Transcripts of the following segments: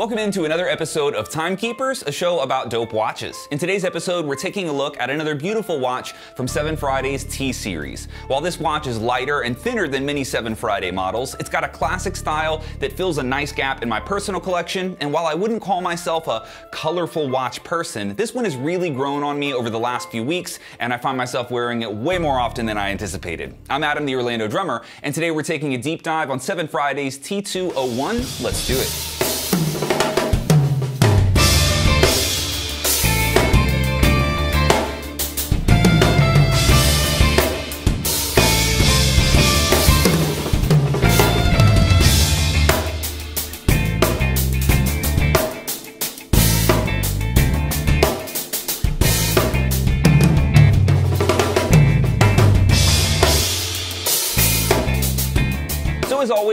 Welcome into another episode of Timekeepers, a show about dope watches. In today's episode, we're taking a look at another beautiful watch from SevenFriday's T Series. While this watch is lighter and thinner than many SevenFriday models, it's got a classic style that fills a nice gap in my personal collection, and while I wouldn't call myself a colorful watch person, this one has really grown on me over the last few weeks, and I find myself wearing it way more often than I anticipated. I'm Adam the Orlando Drummer, and today we're taking a deep dive on SevenFriday's T201. Let's do it.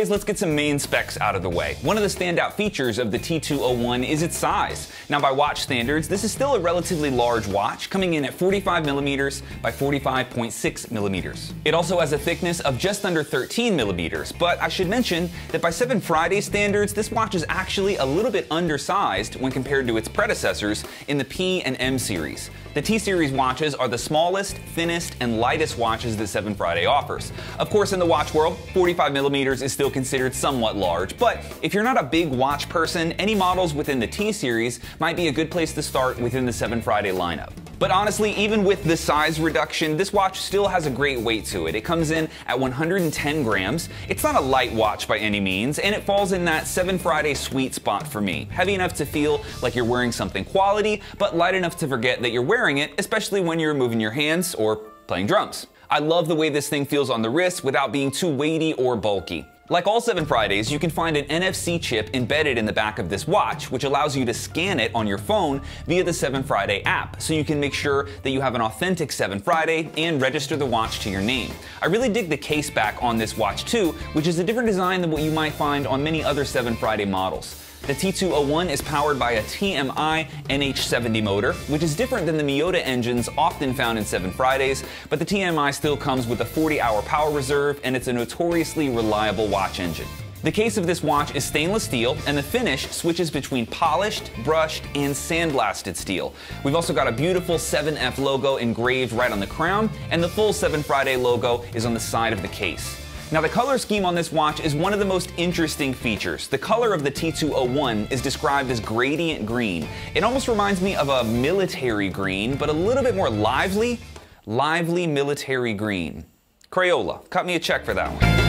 Let's get some main specs out of the way. One of the standout features of the T201 is its size. Now by watch standards, this is still a relatively large watch, coming in at 45 millimeters by 45.6 millimeters. It also has a thickness of just under 13 millimeters, but I should mention that by SevenFriday standards, this watch is actually a little bit undersized when compared to its predecessors in the P and M series. The T-Series watches are the smallest, thinnest, and lightest watches that SevenFriday offers. Of course, in the watch world, 45 millimeters is still considered somewhat large, but if you're not a big watch person, any models within the T-Series might be a good place to start within the SevenFriday lineup. But honestly, even with the size reduction, this watch still has a great weight to it. It comes in at 110 grams. It's not a light watch by any means, and it falls in that SevenFriday sweet spot for me. Heavy enough to feel like you're wearing something quality, but light enough to forget that you're wearing it, especially when you're moving your hands or playing drums. I love the way this thing feels on the wrist without being too weighty or bulky. Like all SevenFridays, you can find an NFC chip embedded in the back of this watch, which allows you to scan it on your phone via the SevenFriday app, so you can make sure that you have an authentic SevenFriday and register the watch to your name. I really dig the case back on this watch too, which is a different design than what you might find on many other SevenFriday models. The T201 is powered by a TMI NH70 motor, which is different than the Miyota engines often found in SevenFridays, but the TMI still comes with a 40-hour power reserve and it's a notoriously reliable watch engine. The case of this watch is stainless steel, and the finish switches between polished, brushed, and sandblasted steel. We've also got a beautiful 7F logo engraved right on the crown, and the full SevenFriday logo is on the side of the case. Now the color scheme on this watch is one of the most interesting features. The color of the T201 is described as gradient green. It almost reminds me of a military green, but a little bit more lively, lively military green. Crayola, cut me a check for that one.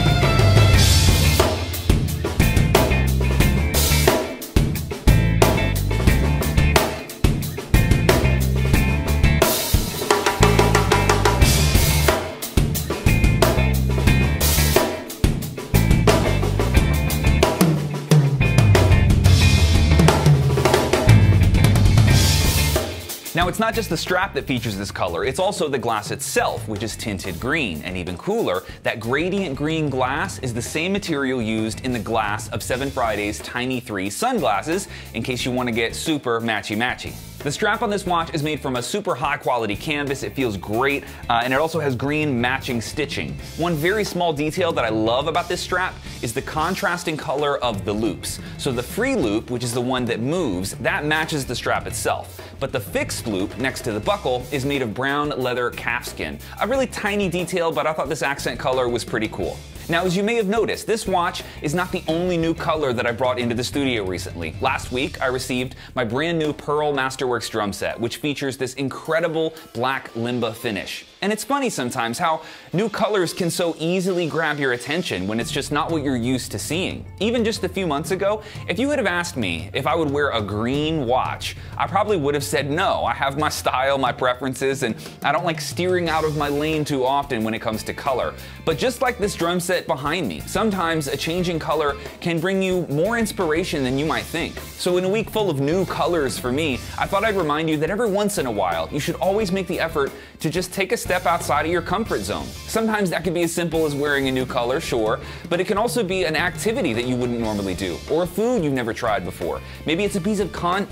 Now it's not just the strap that features this color, it's also the glass itself, which is tinted green. And even cooler, that gradient green glass is the same material used in the glass of SevenFriday's Tiny 3 sunglasses, in case you want to get super matchy-matchy. The strap on this watch is made from a super high quality canvas. It feels great, uh, and it also has green matching stitching. One very small detail that I love about this strap is the contrasting color of the loops. So the free loop, which is the one that moves, that matches the strap itself. But the fixed loop next to the buckle is made of brown leather calfskin. A really tiny detail, but I thought this accent color was pretty cool. Now, as you may have noticed, this watch is not the only new color that I brought into the studio recently. Last week, I received my brand new Pearl Masterworks drum set, which features this incredible black limba finish. And it's funny sometimes how new colors can so easily grab your attention when it's just not what you're used to seeing. Even just a few months ago, if you would have asked me if I would wear a green watch, I probably would have said no. I have my style, my preferences, and I don't like steering out of my lane too often when it comes to color. But just like this drum set behind me, sometimes a change in color can bring you more inspiration than you might think. So in a week full of new colors for me, I thought I'd remind you that every once in a while, you should always make the effort to just take a step outside of your comfort zone. Sometimes that can be as simple as wearing a new color, sure, but it can also be an activity that you wouldn't normally do, or a food you've never tried before. Maybe it's a piece of con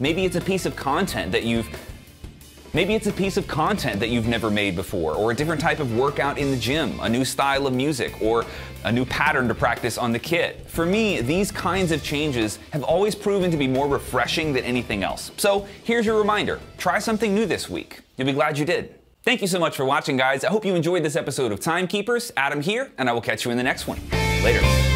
maybe it's a piece of content that you've Maybe it's a piece of content that you've never made before, or a different type of workout in the gym, a new style of music, or a new pattern to practice on the kit. For me, these kinds of changes have always proven to be more refreshing than anything else. So here's your reminder try something new this week. You'll be glad you did. Thank you so much for watching, guys. I hope you enjoyed this episode of Timekeepers. Adam here, and I will catch you in the next one. Later.